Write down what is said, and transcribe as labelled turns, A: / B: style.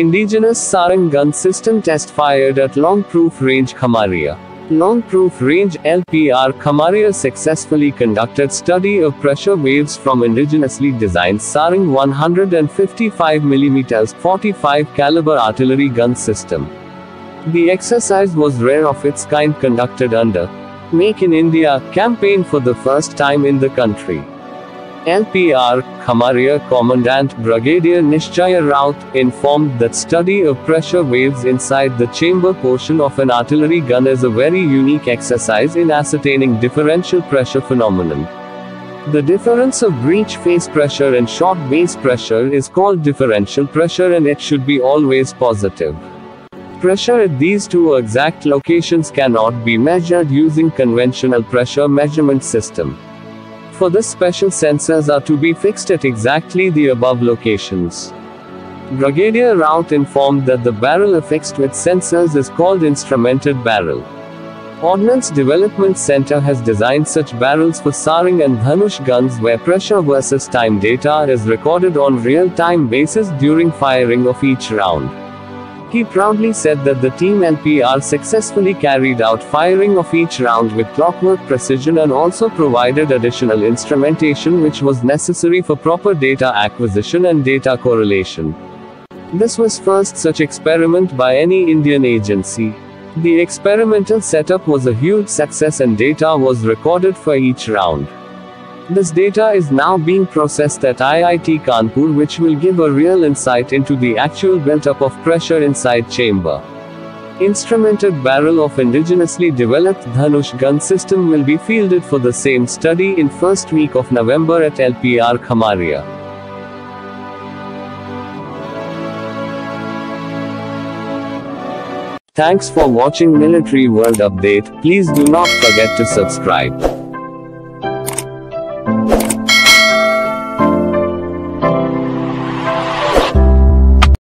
A: Indigenous Sharang gun system test fired at Long Proof Range Khamaria. Long Proof Range LPR Khamaria successfully conducted study of pressure waves from indigenously designed Sharang 155 mm 45 caliber artillery gun system. The exercise was rare of its kind conducted under Make in India campaign for the first time in the country. LPR, Khamaria Commandant Brigadier Nishchaya Raut, informed that study of pressure waves inside the chamber portion of an artillery gun is a very unique exercise in ascertaining differential pressure phenomenon. The difference of breech face pressure and shot base pressure is called differential pressure and it should be always positive. Pressure at these two exact locations cannot be measured using conventional pressure measurement system. For this special sensors are to be fixed at exactly the above locations. Brigadier Raut informed that the barrel affixed with sensors is called instrumented barrel. Ordnance Development Center has designed such barrels for Sharang and Dhanush guns where pressure versus time data is recorded on real-time basis during firing of each round. He proudly said that the team LPR successfully carried out firing of each round with clockwork precision and also provided additional instrumentation which was necessary for proper data acquisition and data correlation. This was first such experiment by any Indian agency. The experimental setup was a huge success and data was recorded for each round. This data is now being processed at IIT Kanpur which will give a real insight into the actual built-up of pressure inside chamber. Instrumented barrel of indigenously developed Dhanush gun system will be fielded for the same study in first week of November at LPR Khamaria. Thanks for watching Military World Update. Please do not forget to subscribe.